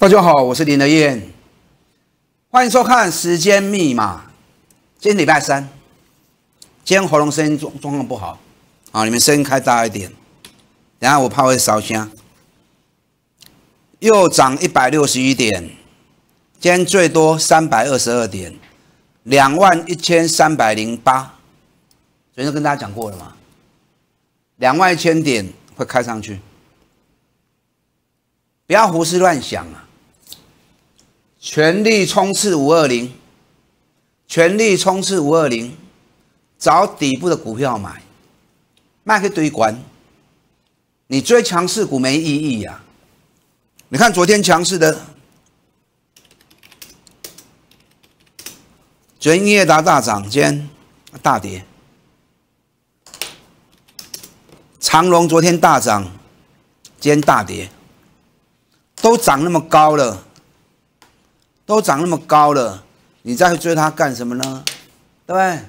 大家好，我是林德燕，欢迎收看《时间密码》。今天礼拜三，今天喉咙声音状状况不好啊，你们声音开大一点，等下我怕会烧香。又涨一百六十一点，今天最多三百二十二点，两万一千三百零八。昨天跟大家讲过了嘛，两万一千点会开上去，不要胡思乱想啊！全力冲刺五二零，全力冲刺五二零，找底部的股票买，卖个堆关。你追强势股没意义呀！你看昨天强势的，昨天业达大涨，今天大跌。长隆昨天大涨，今天大跌，都涨那么高了。都涨那么高了，你再去追它干什么呢？对不对？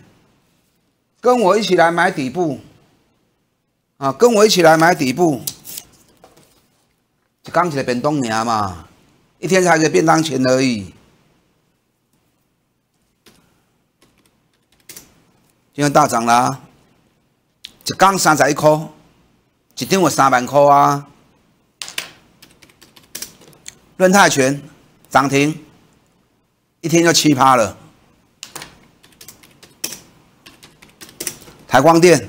跟我一起来买底部啊！跟我一起来买底部，就刚起来变东年嘛，一天才个便当钱而已。今天大涨啦，一刚三十一块，一天有三万块啊！润泰全涨停。一天就七趴了，台光电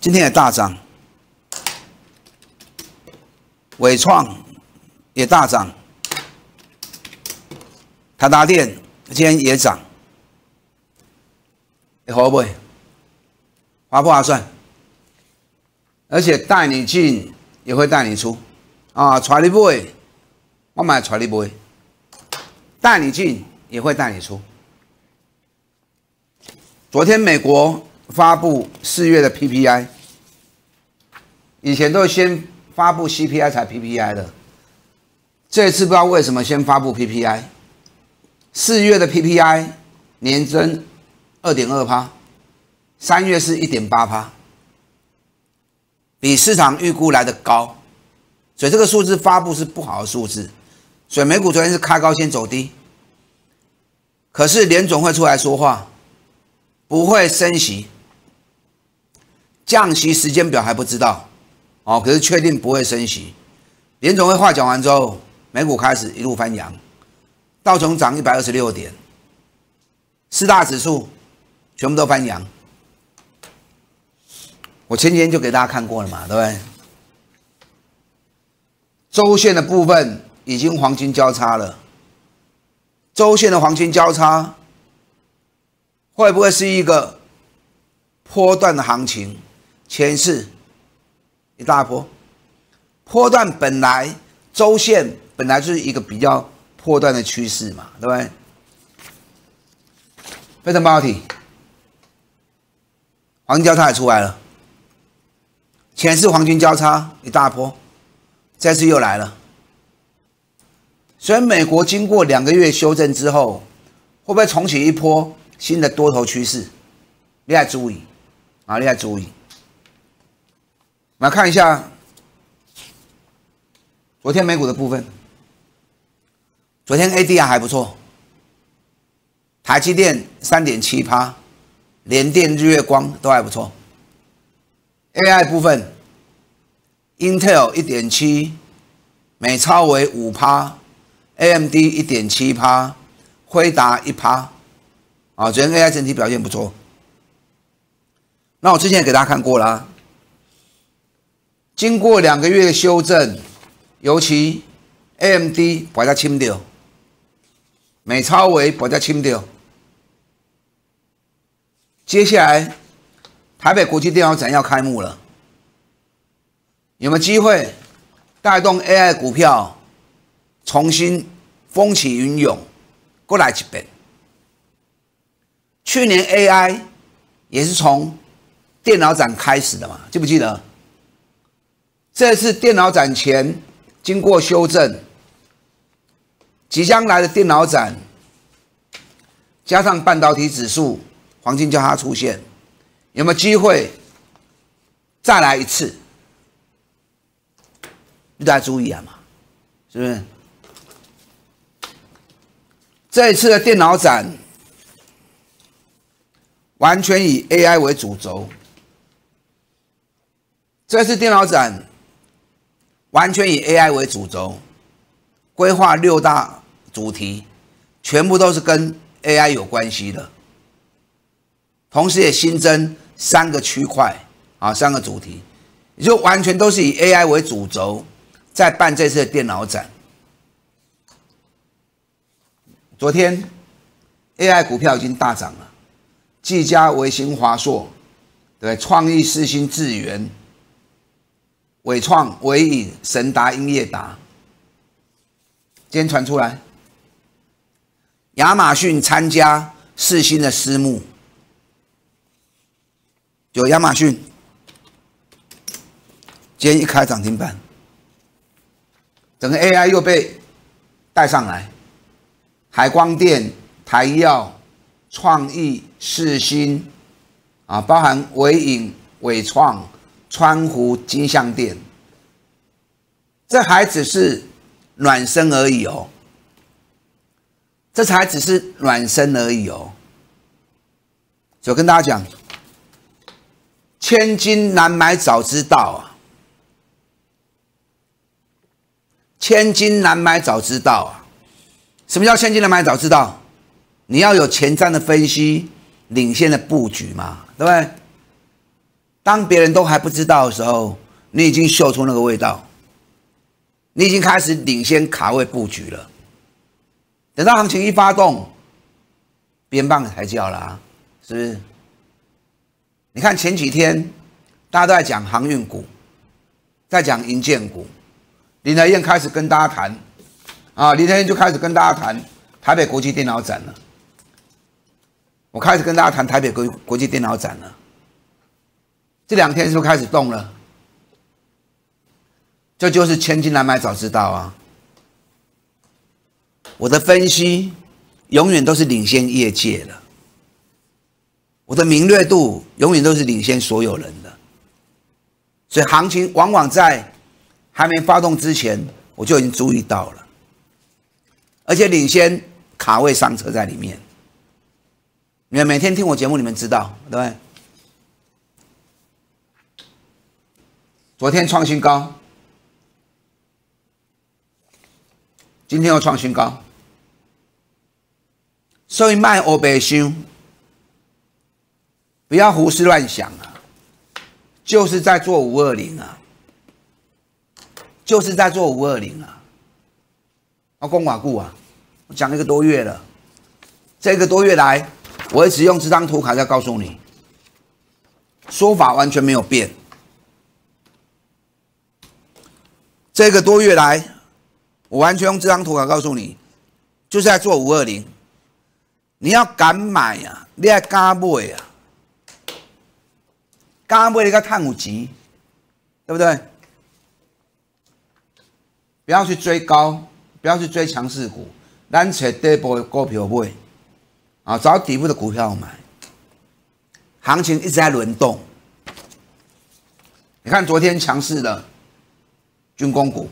今天也大涨，伟创也大涨，台达电今天也涨，你划不？划不划算？而且带你进也会带你出，啊，带你买，我买带你买。带你进也会带你出。昨天美国发布四月的 PPI，以前都是先发布 CPI 才 PPI 的，这次不知道为什么先发布 PPI。四月的 PPI 年增二点二趴，三月是一点八趴，比市场预估来的高，所以这个数字发布是不好的数字。所以美股昨天是开高先走低，可是联总会出来说话，不会升息，降息时间表还不知道，哦，可是确定不会升息。联总会话讲完之后，美股开始一路翻扬，道琼涨一百二十六点，四大指数全部都翻扬。我前几天就给大家看过了嘛，对不对？周线的部分。已经黄金交叉了，周线的黄金交叉会不会是一个波段的行情？前市一大波，波段本来周线本来就是一个比较波段的趋势嘛，对不对？非常包体，黄金交叉也出来了，前市黄金交叉一大波，这次又来了。所以美国经过两个月修正之后，会不会重启一波新的多头趋势？你来注意啊！你来注意。来看一下昨天美股的部分。昨天 ADR 还不错，台积电三点七趴，联电、日月光都还不错。AI 部分，Intel 一点七，美超为五趴。AMD 一点七趴，辉达一趴，啊，昨天 AI 整体表现不错。那我之前也给大家看过了，经过两个月的修正，尤其 AMD 把它清掉，美超维把它清掉。接下来台北国际电脑展要开幕了，有没有机会带动 AI 股票？重新风起云涌过来一遍。去年 AI 也是从电脑展开始的嘛，记不记得？这次电脑展前经过修正，即将来的电脑展加上半导体指数黄金交叉出现，有没有机会再来一次？大家注意啊嘛，是不是？这一次的电脑展完全以 AI 为主轴。这次电脑展完全以 AI 为主轴，规划六大主题，全部都是跟 AI 有关系的。同时也新增三个区块啊，三个主题，也就完全都是以 AI 为主轴，在办这次的电脑展。昨天 AI 股票已经大涨了，技嘉、维新、华硕，对，创意、四星、智源、伟创、伟影、神达、英业达，今天传出来，亚马逊参加四星的私募，有亚马逊，今天一开涨停板，整个 AI 又被带上来。海光电、台药、创意、世新，啊，包含伟影、伟创、川湖、金象电，这还只是暖身而已哦，这才只是暖身而已哦。就跟大家讲，千金难买早知道啊，千金难买早知道啊。什么叫千金难买早知道？你要有前瞻的分析、领先的布局嘛，对不对？当别人都还不知道的时候，你已经嗅出那个味道，你已经开始领先卡位布局了。等到行情一发动，鞭棒才叫啦，是不是？你看前几天大家都在讲航运股，在讲银建股，林台燕开始跟大家谈。啊，李天就开始跟大家谈台北国际电脑展了。我开始跟大家谈台北国国际电脑展了。这两天是不是开始动了？这就是千金难买早知道啊！我的分析永远都是领先业界的，我的敏锐度永远都是领先所有人的。所以行情往往在还没发动之前，我就已经注意到了。而且领先卡位上车在里面，你们每天听我节目，你们知道对不对？昨天创新高，今天又创新高，所以卖欧白箱，不要胡思乱想啊，就是在做五二零啊，就是在做五二零啊。啊，公瓦固啊，我讲一个多月了，这个多月来，我一直用这张图卡在告诉你，说法完全没有变。这个多月来，我完全用这张图卡告诉你，就是在做五二零，你要敢买啊，你要敢买啊，敢买你个探五级，对不对？不要去追高。不要去追强势股，咱找底部的股票买，啊，找底部的股票买。行情一直在轮动，你看昨天强势的军工股，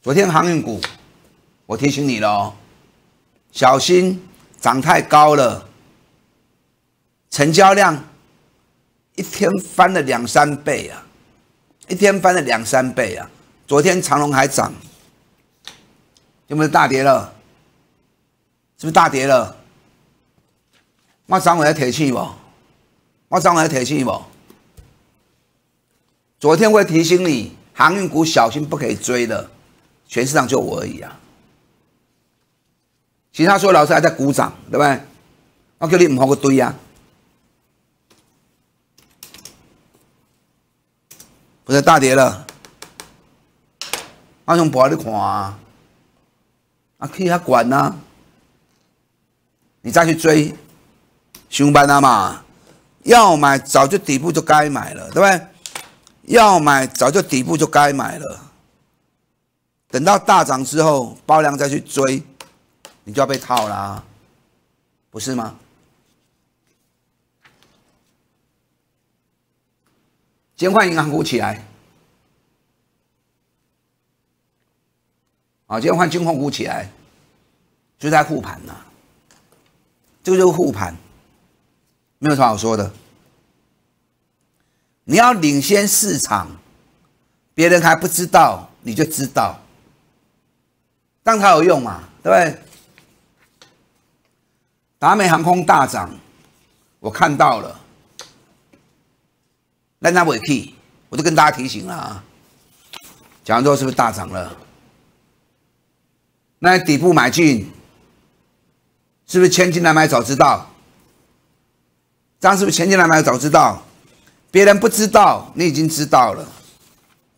昨天航运股，我提醒你了哦，小心涨太高了，成交量一天翻了两三倍啊，一天翻了两三倍啊，昨天长隆还涨。有没有大跌了？是不是大跌了？我涨回来提气不？我涨回来提气不？昨天会提醒你，航运股小心不可以追的，全市场就我而已啊。其他所有老师还在鼓掌，对不对？我叫你唔好个堆啊！不是大跌了，我从博你看啊。啊，可以他管呐！你再去追，熊班啊嘛，要买早就底部就该买了，对不对？要买早就底部就该买了，等到大涨之后爆量再去追，你就要被套啦，不是吗？先换银行股起来。啊，今天换金控股起来，就在护盘呐，这个就是护盘，没有什么好说的。你要领先市场，别人还不知道，你就知道，当它有用嘛，对不对？达美航空大涨，我看到了，那那尾气，我就跟大家提醒了啊，讲完之后是不是大涨了？那底部买进，是不是千金难买早知道？这样是不是千金难买早知道？别人不知道，你已经知道了。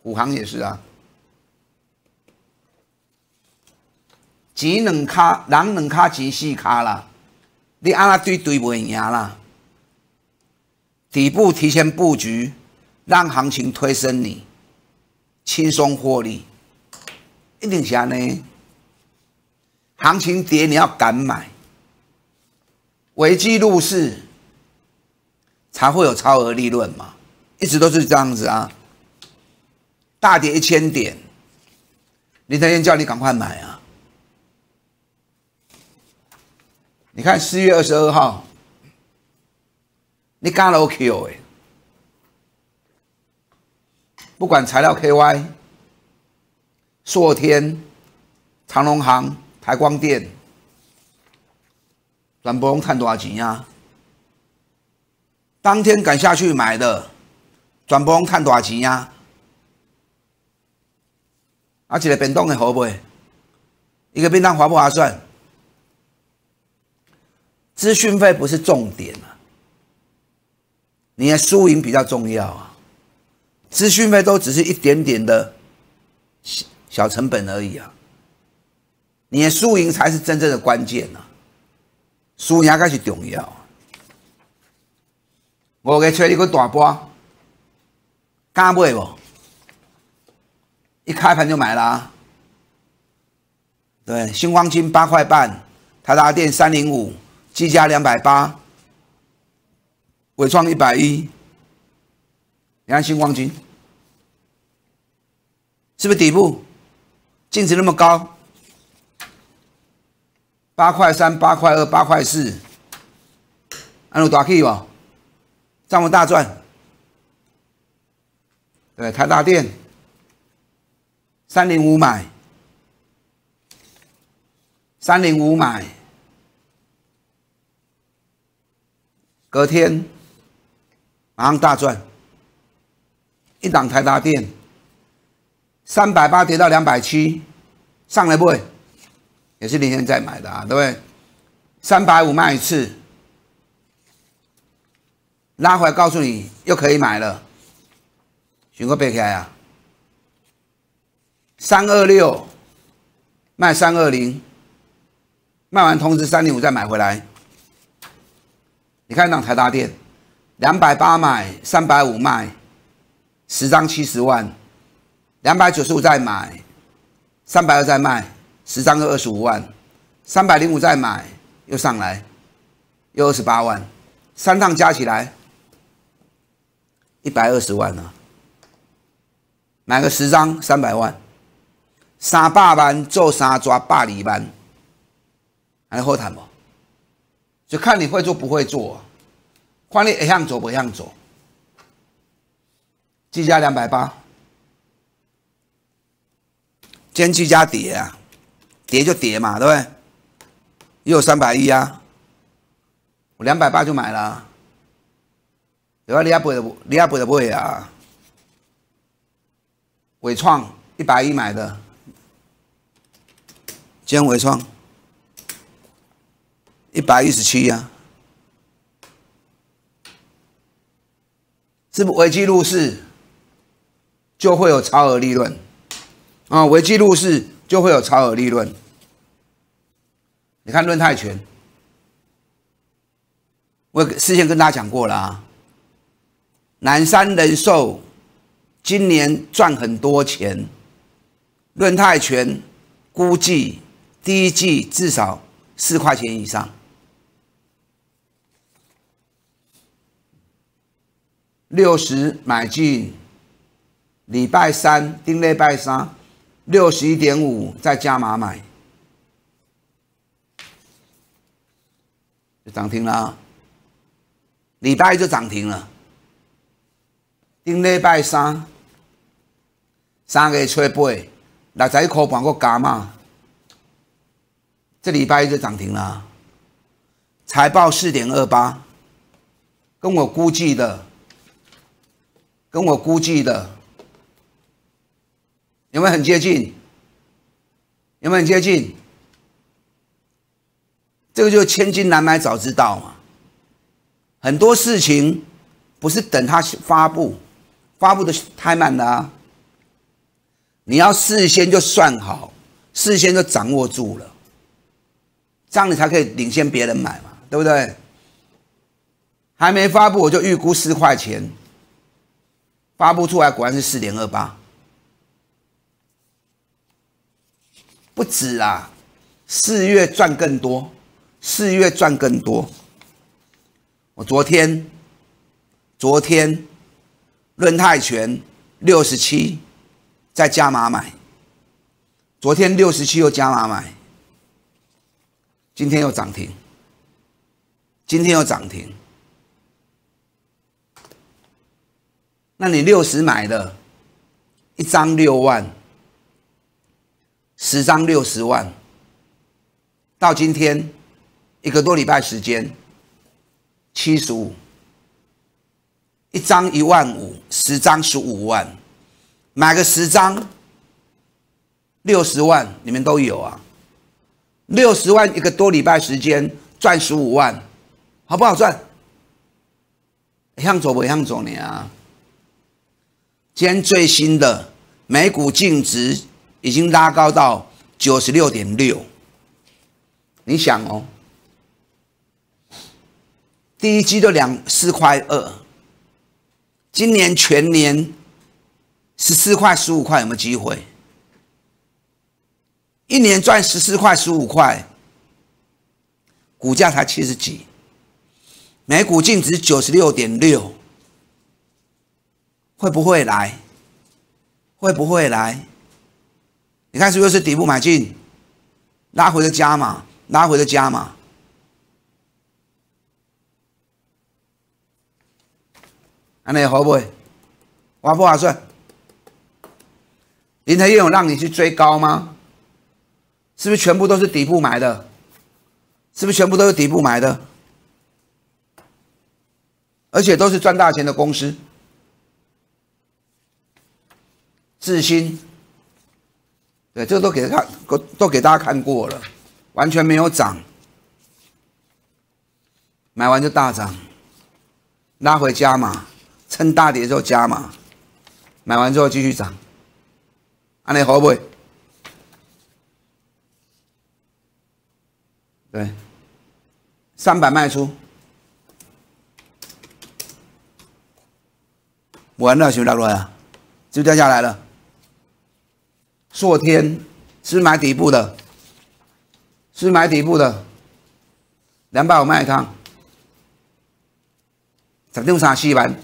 虎航也是啊，几两卡，人两卡钱四卡啦，你按那对对不会赢啦。底部提前布局，让行情推升你，轻松获利，一定是安呢。行情跌你要敢买，危机入市。才会有超额利润嘛，一直都是这样子啊。大跌一千点，林德燕叫你赶快买啊。你看四月二十二号，你干了 Q 哎，不管材料 KY、硕天、长隆行、台光电，全部用赚多少钱呀？当天赶下去买的，全部看多少钱呀？啊，一个便当的好不？一个便当划不划算？资讯费不是重点啊，你的输赢比较重要啊。资讯费都只是一点点的小小成本而已啊，你的输赢才是真正的关键啊，输赢才是重要。五个吹一个大波，敢买不？一开盘就买了。对，新光金八块半，台达电三零五，技嘉两百八，伟创一百一。你看新光金，是不是底部？净值那么高，八块三、八块二、八块四，安有大气不？账目大赚，对台大电三零五买，三零五买，隔天马上大赚，一档台大电三百八跌到两百七，上来不会，也是那天再买的啊，对不对？三百五卖一次。拉回来告诉你，又可以买了。选个背开啊，三二六卖三二零，卖完通知三零五再买回来。你看那台大电，两百八买，三百五卖，十张七十万，两百九十五再买，三百二再卖，十张就二十五万，三百零五再买，又上来，又二十八万，三趟加起来。一百二十万呢，买个十张三百万，三百万做三抓百二班，还好谈不？就看你会做不会做，看你会向做不向做。计价两百八，今计价跌啊，跌就跌嘛，对不对？又有三百一啊，我两百八就买了。对吧？你也不会，你也不会不会啊！伟创一百一买的，今天伟创一百一十七呀，是不危机入市就会有超额利润啊！危机入市就会有超额利润。你看论泰拳，我事先跟大家讲过了啊。南山人寿今年赚很多钱，论泰拳估计第一季至少四块钱以上。六十买进，礼拜三丁礼拜三六十一点五再加码买，就涨停了。礼拜一就涨停了。顶礼拜三，三月初八，六十一块半个加码，这礼拜一就涨停了。财报四点二八，跟我估计的，跟我估计的，有没有很接近？有没有很接近？这个就是千金难买早知道嘛。很多事情不是等它发布，发布的太慢了啊。你要事先就算好，事先就掌握住了，这样你才可以领先别人买嘛。对不对？还没发布我就预估四块钱，发布出来果然是四点二八，不止啊！四月赚更多，四月赚更多。我昨天，昨天论泰拳六十七再加码买，昨天六十七又加码买，今天又涨停。今天又涨停，那你六十买的，一张六万，十张六十万，到今天一个多礼拜时间，七十五，一张一万五，十张十五万，买个十张，六十万，你们都有啊，六十万一个多礼拜时间赚十五万。好不好赚？向左不向左呢啊！今天最新的每股净值已经拉高到九十六点六。你想哦，第一季都两四块二，今年全年十四块十五块有没有机会？一年赚十四块十五块，股价才七十几。每股净值九十六点六，会不会来？会不会来？你看是不是底部买进，拉回的加码，拉回的加码，安尼好不？划不划算？林德燕有让你去追高吗？是不是全部都是底部买的？是不是全部都是底部买的？而且都是赚大钱的公司，智新，对，这都给他看，都给大家看过了，完全没有涨，买完就大涨，拉回加码，趁大跌之后加码，买完之后继续涨，安利好不？对，三百卖出。完了，熊大哥呀，就掉下来了。硕天是买底部的，是买底部的，两百五卖一趟，十点三四万，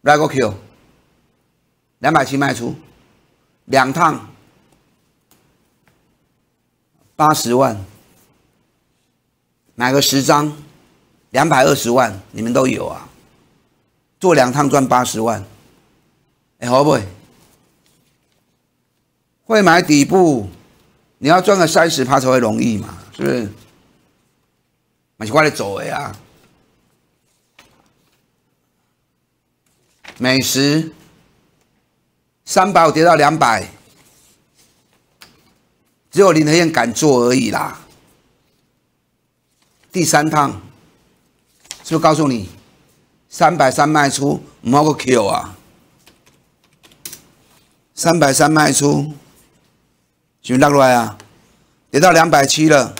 来个 Q，两百七卖出，两趟八十万，买个十张，两百二十万，你们都有啊。做两趟赚八十万，哎，好不会？会买底部，你要赚个三十趴才会容易嘛，是不是？买是快来走呀。美食三百五跌到两百，只有林德燕敢做而已啦。第三趟是不是告诉你？三百三卖出，冇个 Q 啊！三百三卖出，是不落来啊？跌到两百七了，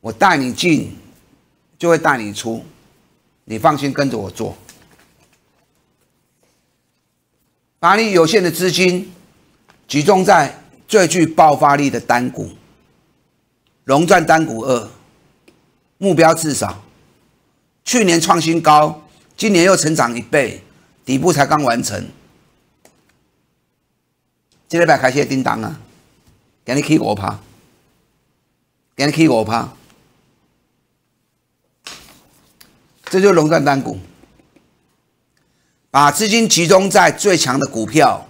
我带你进，就会带你出，你放心跟着我做，把你有限的资金集中在最具爆发力的单股，龙钻单股二，目标至少。去年创新高，今年又成长一倍，底部才刚完成。这礼拜开始叮当啊，给你起五趴，给你起五趴，这就是垄断单股，把资金集中在最强的股票，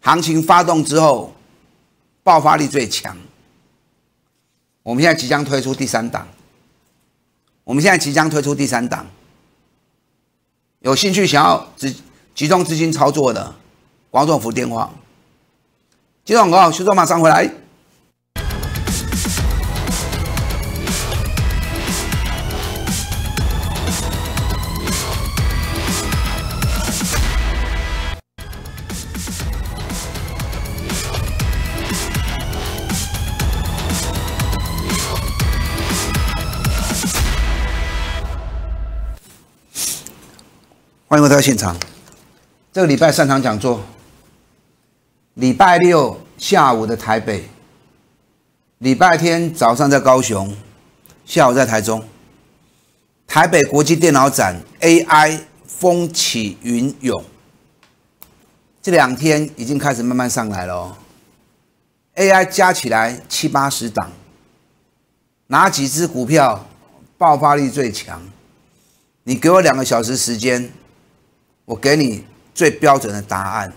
行情发动之后，爆发力最强。我们现在即将推出第三档，我们现在即将推出第三档，有兴趣想要集集中资金操作的，广众福电话。接广告，徐总马上回来。欢迎回到现场。这个礼拜三场讲座，礼拜六下午的台北，礼拜天早上在高雄，下午在台中。台北国际电脑展 AI 风起云涌，这两天已经开始慢慢上来了哦。AI 加起来七八十档，哪几只股票爆发力最强？你给我两个小时时间。我给你最标准的答案，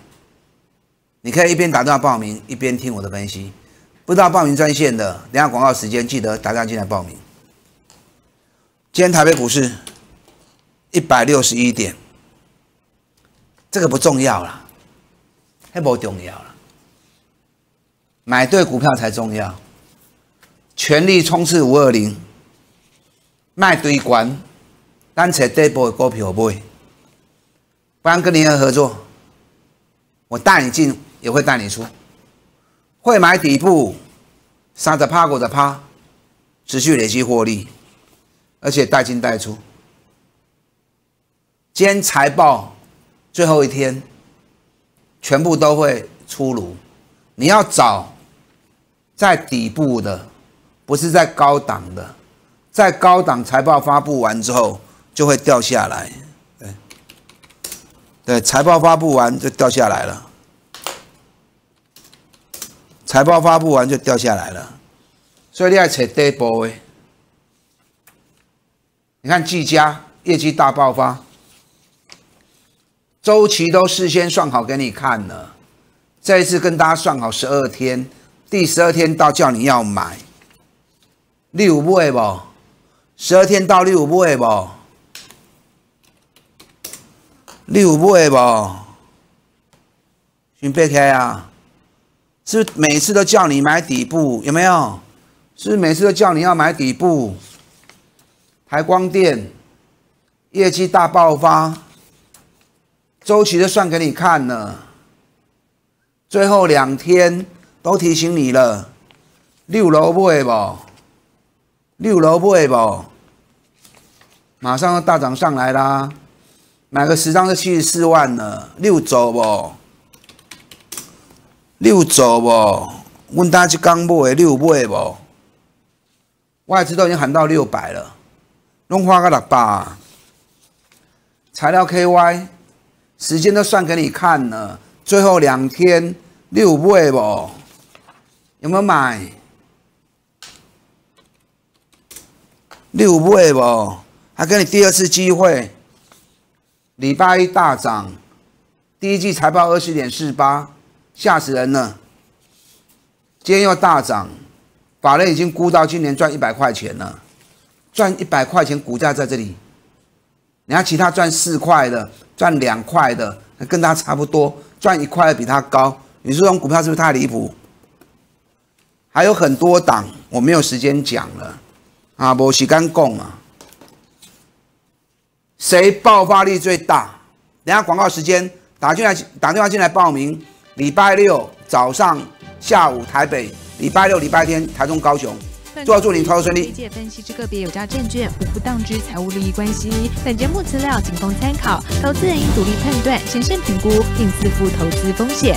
你可以一边打电话报名，一边听我的分析。不知道报名专线的，等下广告时间记得打电话进来报名。今天台北股市一百六十一点，这个不重要了，还不重要了，买对股票才重要。全力冲刺五二零，卖对关，单找底部的股票买。不然跟你合作，我带你进也会带你出，会买底部，杀着趴过着趴，持续累积获利，而且带进带出。今天财报最后一天，全部都会出炉，你要找在底部的，不是在高档的，在高档财报发布完之后就会掉下来。对对，财报发布完就掉下来了。财报发布完就掉下来了，所以你要找底部的。你看技嘉业绩大爆发，周期都事先算好给你看了。这一次跟大家算好十二天，第十二天到叫你要买，六不会不？十二天到六不会不？你有买不？先别开啊！是每次都叫你买底部，有没有？是每次都叫你要买底部。台光电业绩大爆发，周期都算给你看了。最后两天都提醒你了，六楼不会不？六楼不会不？马上要大涨上来啦！买个十张就七十四万了，六走不？六走不？问大家刚买六买不？外资都已经喊到六百了，弄花个六百。材料 KY，时间都算给你看了，最后两天六买不？有没有买？六买不？还给你第二次机会。礼拜一大涨，第一季财报二十点四八，吓死人了。今天又大涨，法人已经估到今年赚一百块钱了，赚一百块钱股价在这里。你看其他赚四块的，赚两块的，跟他差不多，赚一块比他高。你说这种股票是不是太离谱？还有很多档，我没有时间讲了啊，无时间讲啊。谁爆发力最大？等下广告时间，打进来打电话进来报名。礼拜六早上、下午台北，礼拜六、礼拜天台中、高雄。祝祝您操作顺利。理解分析之个别有价证券无不当之财务利益关系。本节目资料仅供参考，投资人应独立判断、审慎评估并自负投资风险。